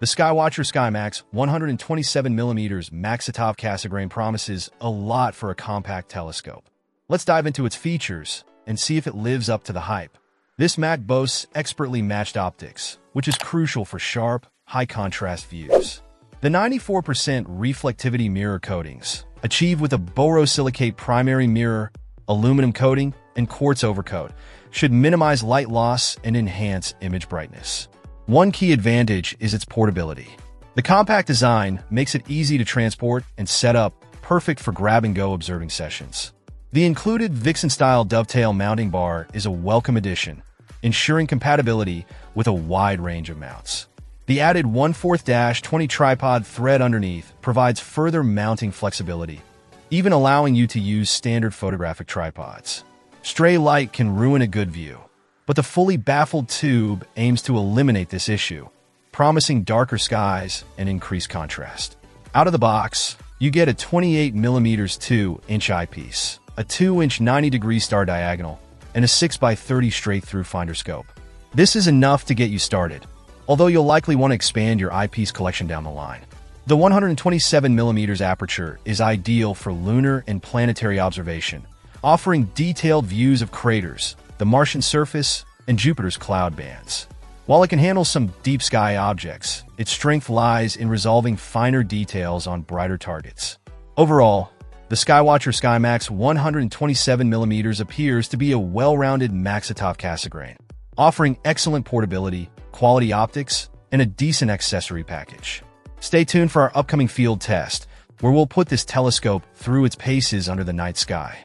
The Skywatcher SkyMax 127mm Maksutov Cassegrain promises a lot for a compact telescope. Let's dive into its features and see if it lives up to the hype. This Mak boasts expertly matched optics, which is crucial for sharp, high-contrast views. The 94% reflectivity mirror coatings, achieved with a borosilicate primary mirror, aluminum coating, and quartz overcoat, should minimize light loss and enhance image brightness. One key advantage is its portability. The compact design makes it easy to transport and set up, perfect for grab-and-go observing sessions. The included Vixen-style dovetail mounting bar is a welcome addition, ensuring compatibility with a wide range of mounts. The added 1/4-20 tripod thread underneath provides further mounting flexibility, even allowing you to use standard photographic tripods. Stray light can ruin a good view, but the fully baffled tube aims to eliminate this issue, promising darker skies and increased contrast. Out of the box, you get a 28mm 2-inch eyepiece, a 2-inch 90-degree star diagonal, and a 6x30 straight-through finder scope. This is enough to get you started, although you'll likely want to expand your eyepiece collection down the line. The 127mm aperture is ideal for lunar and planetary observation, offering detailed views of craters, the Martian surface, and Jupiter's cloud bands. While it can handle some deep sky objects, its strength lies in resolving finer details on brighter targets. Overall, the Skywatcher SkyMax 127mm appears to be a well-rounded Maksutov Cassegrain, offering excellent portability, quality optics, and a decent accessory package. Stay tuned for our upcoming field test, where we'll put this telescope through its paces under the night sky.